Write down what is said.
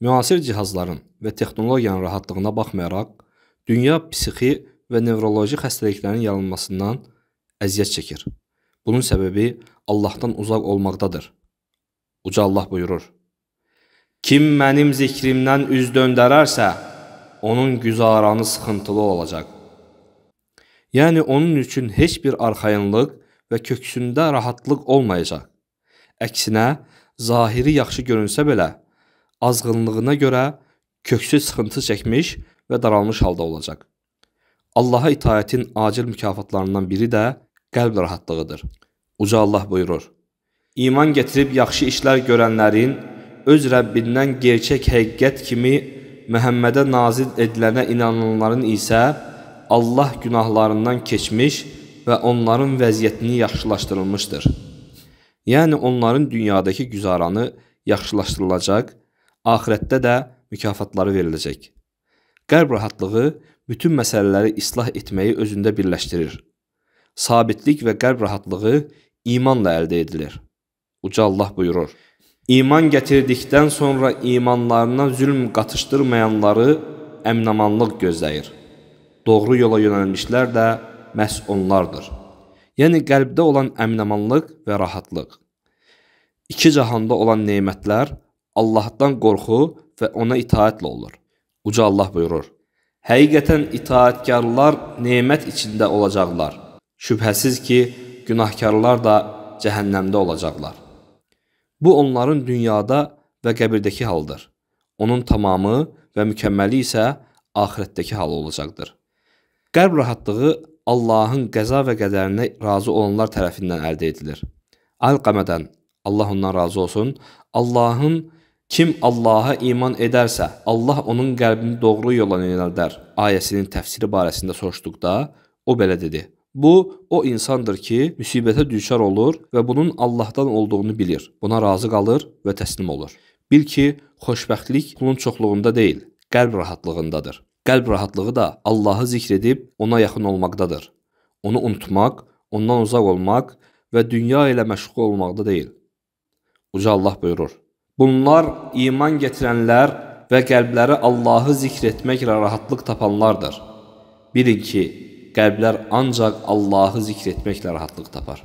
Müasir cihazların və texnologiyanın rahatlığına baxmayaraq, dünya psixi və nevroloji xəstəliklərin yayılmasından əziyyət çəkir. Bunun səbəbi Allahdan uzaq olmaqdadır. Uca Allah buyurur: Kim mənim zikrimdən üz döndərərsə, onun güzaranı sıxıntılı olacaq. Yəni onun üçün heç bir arxayınlıq və köksündə rahatlıq olmayacaq. Əksinə, zahiri yaxşı görünsə belə, azğınlığına görə köksü sıxıntı çəkmiş və daralmış halda olacaq. Allaha itaətin acil mükafatlarından biri də qəlb rahatlığıdır. Uca Allah buyurur: İman gətirib yaxşı işlər görənlərin öz Rəbbindən gerçək həqiqət kimi Məhəmmədə nazil edilənə inananların isə Allah günahlarından keçmiş və onların vəziyyətini yaxşılaşdırılmışdır. Yəni onların dünyadakı güzaranı yaxşılaşdırılacaq, axirətdə də mükafatları veriləcək. Qəlb rahatlığı bütün məsələləri islah etməyi özündə birləşdirir. Sabitlik və qəlb rahatlığı imanla əldə edilir. Uca Allah buyurur: İman gətirdikdən sonra imanlarına zülm qatışdırmayanları əminamanlıq gözləyir. Doğru yola yönəlmişlər də məhz onlardır. Yəni qəlbdə olan əminamanlıq və rahatlıq. İki cahanda olan nemətlər Allahdan qorxu və ona itaətlə olur. Uca Allah buyurur: Həqiqətən itaətkarlar nemət içində olacaqlar. Şübhəsiz ki, günahkarlar da cəhənnəmdə olacaqlar. Bu onların dünyada və qəbirdəki haldır. Onun tamamı və mükəmməli isə axirətdəki halı olacaqdır. Qəlb rahatlığı Allahın qəza və qədərinə razı olanlar tərəfindən əldə edilir. Əl-Qəmədən Allah ondan razı olsun. Allahın kim Allaha iman edərsə, Allah onun qəlbini doğru yola yönəldər ayəsinin təfsiri barəsində soruşduqda o belə dedi: Bu, o insandır ki, müsibətə düçar olur və bunun Allahdan olduğunu bilir. Buna razı qalır və təslim olur. Bil ki, xoşbəxtlik pulun çoxluğunda deyil, qəlb rahatlığındadır. Qəlb rahatlığı da Allahı zikr edib ona yaxın olmaqdadır. Onu unutmaq, ondan uzaq olmaq və dünya ilə məşğul olmaqda deyil. Uca Allah buyurur: Bunlar iman gətirənlər və qəlbləri Allahı zikr etməklə rahatlıq tapanlardır. Bilin ki, qəlblər ancaq Allahı zikr etməklə rahatlıq tapar.